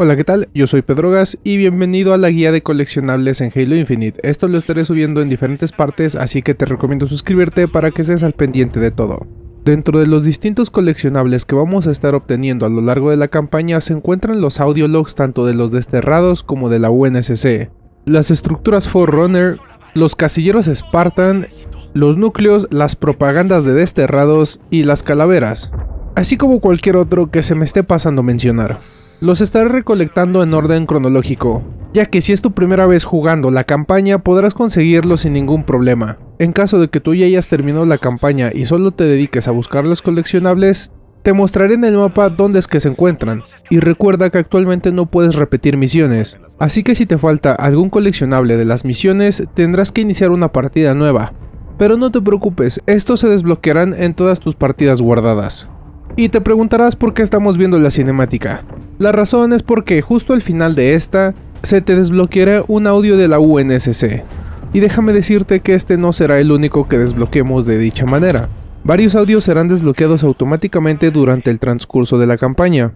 Hola, ¿qué tal? Yo soy Pedrogas y bienvenido a la guía de coleccionables en Halo Infinite. Esto lo estaré subiendo en diferentes partes, así que te recomiendo suscribirte para que estés al pendiente de todo. Dentro de los distintos coleccionables que vamos a estar obteniendo a lo largo de la campaña se encuentran los audiologs tanto de los desterrados como de la UNSC, las estructuras Forerunner, los casilleros Spartan, los núcleos, las propagandas de desterrados y las calaveras, así como cualquier otro que se me esté pasando mencionar. Los estaré recolectando en orden cronológico, ya que si es tu primera vez jugando la campaña podrás conseguirlos sin ningún problema. En caso de que tú ya hayas terminado la campaña y solo te dediques a buscar los coleccionables, te mostraré en el mapa dónde es que se encuentran, y recuerda que actualmente no puedes repetir misiones, así que si te falta algún coleccionable de las misiones tendrás que iniciar una partida nueva. Pero no te preocupes, estos se desbloquearán en todas tus partidas guardadas. Y te preguntarás por qué estamos viendo la cinemática. La razón es porque justo al final de esta, se te desbloqueará un audio de la UNSC. Y déjame decirte que este no será el único que desbloqueemos de dicha manera. Varios audios serán desbloqueados automáticamente durante el transcurso de la campaña.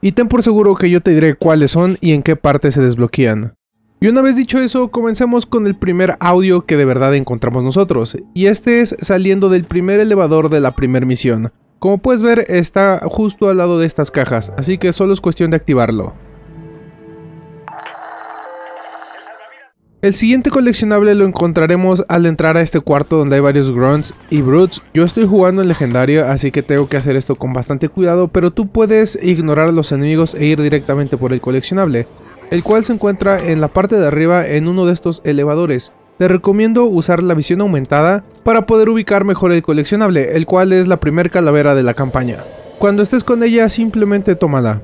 Y ten por seguro que yo te diré cuáles son y en qué parte se desbloquean. Y una vez dicho eso, comencemos con el primer audio que de verdad encontramos nosotros, y este es saliendo del primer elevador de la primera misión, como puedes ver está justo al lado de estas cajas, así que solo es cuestión de activarlo. El siguiente coleccionable lo encontraremos al entrar a este cuarto donde hay varios grunts y brutes. Yo estoy jugando en legendario así que tengo que hacer esto con bastante cuidado, pero tú puedes ignorar a los enemigos e ir directamente por el coleccionable, el cual se encuentra en la parte de arriba en uno de estos elevadores. Te recomiendo usar la visión aumentada para poder ubicar mejor el coleccionable, el cual es la primer calavera de la campaña. Cuando estés con ella simplemente tómala.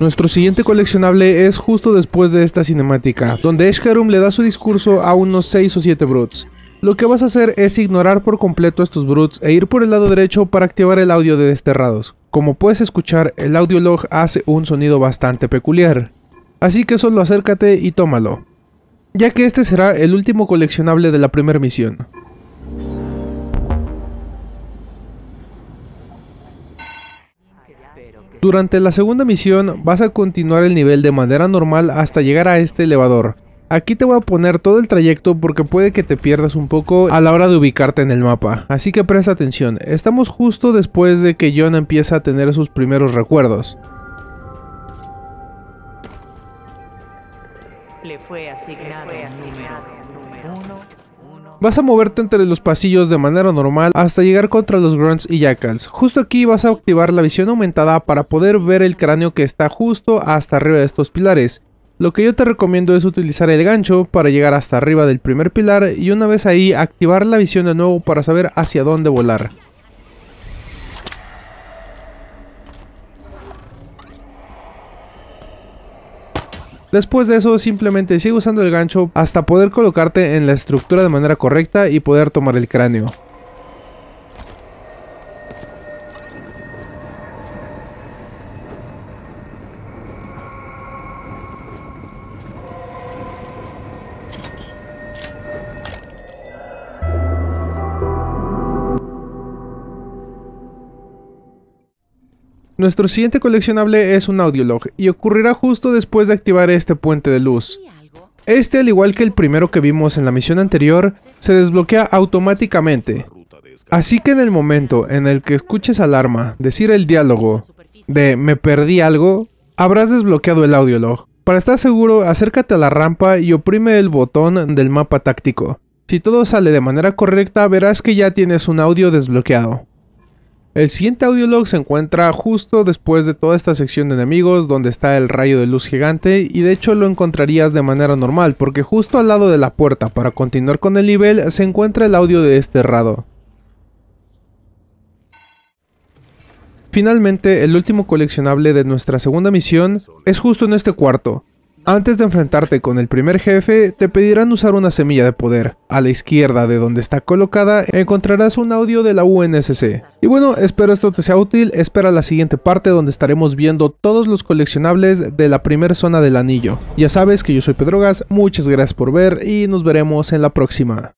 Nuestro siguiente coleccionable es justo después de esta cinemática, donde Eshkarum le da su discurso a unos 6 o 7 brutes. Lo que vas a hacer es ignorar por completo estos brutes e ir por el lado derecho para activar el audio de desterrados. Como puedes escuchar, el audiolog hace un sonido bastante peculiar. Así que solo acércate y tómalo, ya que este será el último coleccionable de la primera misión. Durante la segunda misión vas a continuar el nivel de manera normal hasta llegar a este elevador. Aquí te voy a poner todo el trayecto porque puede que te pierdas un poco a la hora de ubicarte en el mapa, así que presta atención, estamos justo después de que John empieza a tener sus primeros recuerdos. Le fue asignado Vas a moverte entre los pasillos de manera normal hasta llegar contra los grunts y jackals. Justo aquí vas a activar la visión aumentada para poder ver el cráneo que está justo hasta arriba de estos pilares. Lo que yo te recomiendo es utilizar el gancho para llegar hasta arriba del primer pilar y una vez ahí activar la visión de nuevo para saber hacia dónde volar. Después de eso simplemente sigue usando el gancho hasta poder colocarte en la estructura de manera correcta y poder tomar el cráneo. Nuestro siguiente coleccionable es un audiolog y ocurrirá justo después de activar este puente de luz. Este, al igual que el primero que vimos en la misión anterior, se desbloquea automáticamente. Así que en el momento en el que escuches alarma decir el diálogo de me perdí algo, habrás desbloqueado el audiolog. Para estar seguro, acércate a la rampa y oprime el botón del mapa táctico. Si todo sale de manera correcta, verás que ya tienes un audio desbloqueado. El siguiente audiolog se encuentra justo después de toda esta sección de enemigos donde está el rayo de luz gigante y de hecho lo encontrarías de manera normal porque justo al lado de la puerta para continuar con el nivel se encuentra el audio de este rado. Finalmente, el último coleccionable de nuestra segunda misión es justo en este cuarto, Antes de enfrentarte con el primer jefe, te pedirán usar una semilla de poder. A la izquierda de donde está colocada encontrarás un audio de la UNSC. Y bueno, espero esto te sea útil, espera la siguiente parte donde estaremos viendo todos los coleccionables de la primera zona del anillo. Ya sabes que yo soy Pedrogas, muchas gracias por ver y nos veremos en la próxima.